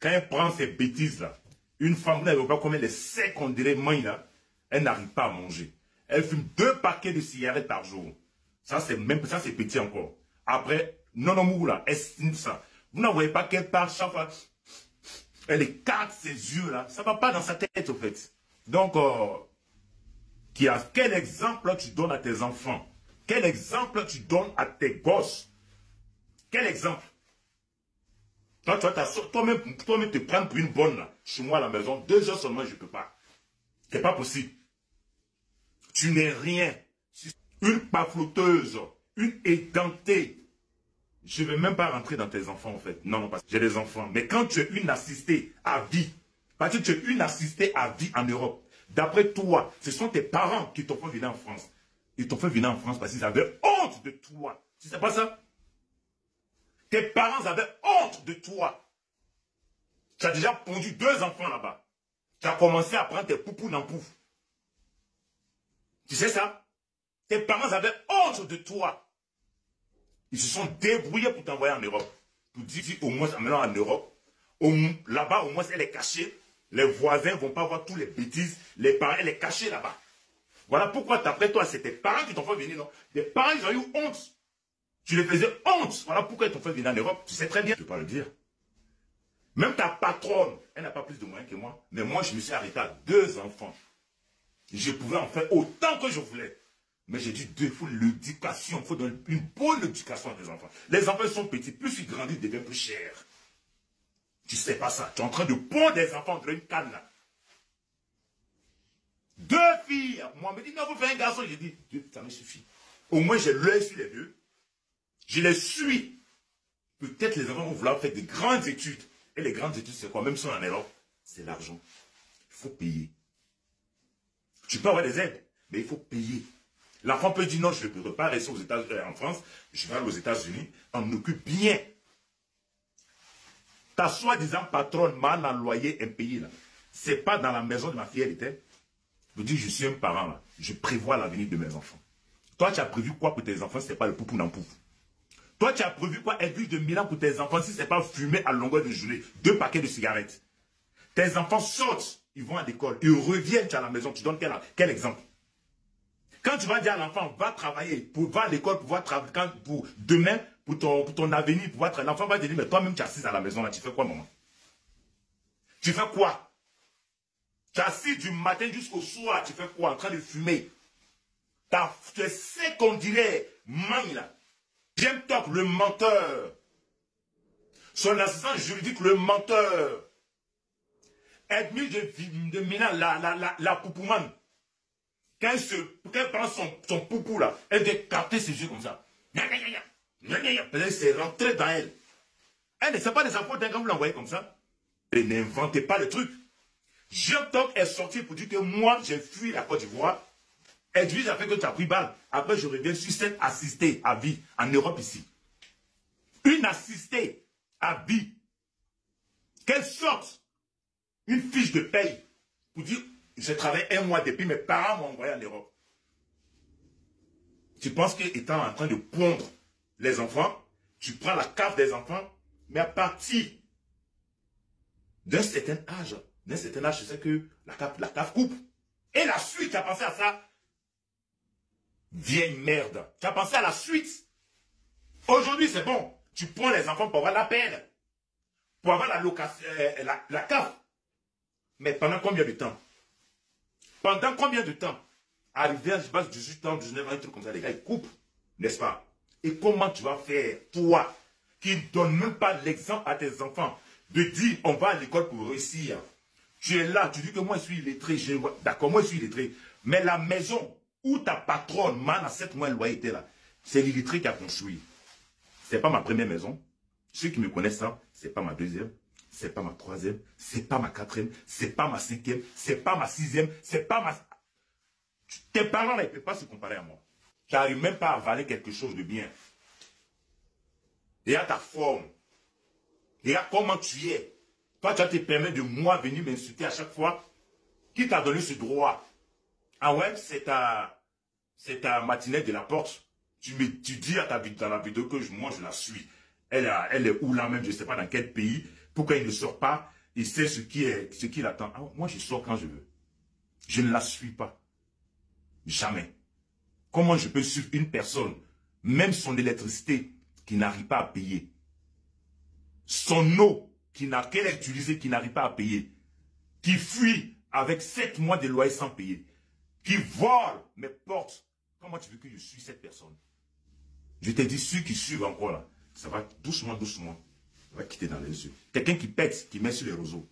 Quand elle prend ces bêtises-là, une femme, vous n'avez pas combien les secs, on dirait, là, elle n'arrive pas à manger. Elle fume deux paquets de cigarettes par jour. Ça, c'est même, ça, c'est petit encore. Après, non, non, là, estime ça. Vous n'en voyez pas qu'elle parle chaque fois. Elle écarte ses yeux là. Ça ne va pas dans sa tête, au fait. Donc, euh, qui a, quel exemple tu donnes à tes enfants? Quel exemple tu donnes à tes gosses? Quel exemple? Toi, toi-même, toi-même te prendre pour une bonne, là, chez moi à la maison, deux heures seulement, je peux pas. C'est pas possible. Tu n'es rien. Une pafloteuse, une édentée. Je vais même pas rentrer dans tes enfants, en fait. Non, non, parce que j'ai des enfants. Mais quand tu es une assistée à vie, parce que tu es une assistée à vie en Europe, d'après toi, ce sont tes parents qui t'ont fait venir en France. Ils t'ont fait venir en France parce qu'ils avaient honte de toi. Tu sais pas ça? Tes parents avaient honte de toi. Tu as déjà pondu deux enfants là-bas. Tu as commencé à prendre tes poupous dans pouf. Tu sais ça? Tes parents avaient honte de toi. Ils se sont débrouillés pour t'envoyer en Europe. Pour dire au moins, maintenant en Europe, là-bas au moins elle est cachée. Les voisins ne vont pas voir tous les bêtises. Les parents, elle est cachée là-bas. Voilà pourquoi, d'après toi, c'est tes parents qui t'ont fait venir, non? Les parents, ils ont eu honte. Tu les faisais honte. Voilà pourquoi ils t'ont fait venir en Europe. Tu sais très bien. Je ne peux pas le dire. Même ta patronne, elle n'a pas plus de moyens que moi. Mais moi, je me suis arrêté à deux enfants. Je pouvais en faire autant que je voulais. Mais j'ai dit, il faut l'éducation. Il faut donner une bonne éducation à tes enfants. Les enfants sont petits. Plus ils grandissent, ils deviennent plus chers. Tu sais pas ça. Tu es en train de pondre des enfants entre une canne là. Deux filles. Moi, me dit, non, vous faites un garçon. J'ai dit, Dieu, ça me suffit. Au moins, j'ai l'œil sur les deux. Je les suis. Peut-être les enfants vont vouloir faire de grandes études. Et les grandes études, c'est quoi? Même si on en Europe, c'est l'argent. Il faut payer. Tu peux avoir des aides, mais il faut payer. L'enfant peut dire non, je ne peux pas rester aux États euh, en France, je vais aller aux États-Unis, on occupe bien. Ta soi-disant patronne m'a en loyer un pays là. C'est pas dans la maison de ma fille, elle était. Je dis, je suis un parent là. Je prévois l'avenir de mes enfants. Toi, tu as prévu quoi pour tes enfants? Ce n'est pas le poupou dans poupou. Toi, tu as prévu quoi? Edwige de Milan pour tes enfants si ce n'est pas fumer à longueur de journée? Deux paquets de cigarettes. Tes enfants sortent, ils vont à l'école, ils reviennent à la maison. Tu donnes quel, exemple? Quand tu vas dire à l'enfant, va travailler, pour, va à l'école, pour pouvoir travailler, pour demain, pour ton, pour ton avenir, pouvoir l'enfant va te dire, mais toi-même, tu es assis à la maison, là, tu fais quoi, maman? Tu fais quoi? Tu es assis du matin jusqu'au soir, tu fais quoi? En train de fumer. tu es sec qu'on dirait, main là. James Top, le menteur. Son assistant juridique, le menteur. Edmure de, de Milan, la, la, la, la poupouman. Quand elle, prend son, son poupou là, elle doit capter ses yeux comme ça. Peut-être c'est rentré dans elle. Elle ne sait pas des enfants d'un quand vous l'envoyez comme ça. Et n'inventez pas le truc. Jean Top est sorti pour dire que moi, j'ai fui la Côte d'Ivoire. Edwige a fait que tu as pris balle. Après, je reviens sur cette assistée à vie en Europe ici. Une assistée à vie. Qu'elle sorte une fiche de paye pour dire j'ai travaillé un mois depuis, mes parents m'ont envoyé en Europe. Tu penses qu'étant en train de pondre les enfants, tu prends la cave des enfants, mais à partir d'un certain âge, d'un certain âge, je sais que la cave, la cave coupe. Et la suite, tu as pensé à ça Vieille merde. Tu as pensé à la suite. Aujourd'hui, c'est bon. Tu prends les enfants pour avoir la peine. Pour avoir la location, euh, la, la. Mais pendant combien de temps? Pendant combien de temps? Arrivé à, je passe 18 ans, 19 ans, un truc comme ça, les gars, ils coupent. N'est-ce pas? Et comment tu vas faire, toi, qui ne donne même pas l'exemple à tes enfants, de dire, on va à l'école pour réussir? Tu es là, tu dis que moi je suis illettré, d'accord, moi je suis illettré. Mais la maison où ta patronne, man, à 7 mois, elle était là. C'est l'illettré qui a construit. C'est pas ma première maison. Ceux qui me connaissent ça, c'est pas ma deuxième, c'est pas ma troisième, c'est pas ma quatrième, c'est pas ma cinquième, c'est pas ma sixième, c'est pas ma... Tes parents, là, ils ne peuvent pas se comparer à moi. Tu n'arrives même pas à avaler quelque chose de bien. Et à ta forme. Et à comment tu es. Toi, tu as te permis de moi venir m'insulter à chaque fois. Qui t'a donné ce droit? Ah ouais, c'est ta, c'est ta matinée de la porte. Tu me, tu dis à ta dans la vidéo que moi je la suis. Elle, elle est où là même, je ne sais pas dans quel pays. Pourquoi il ne sort pas? Il sait ce qui est, ce qu'il attend. Ah, moi, je sors quand je veux. Je ne la suis pas. Jamais. Comment je peux suivre une personne, même son électricité, qui n'arrive pas à payer? Son eau, qui n'a qu'elle utilisée, qui n'arrive pas à payer? Qui fuit avec sept mois de loyer sans payer? Qui vole mes portes Comment tu veux que je suis cette personne? Je t'ai dit, ceux qui suivent encore là, ça va doucement, doucement, ça va quitter dans les yeux. Quelqu'un qui pète, qui met sur les roseaux.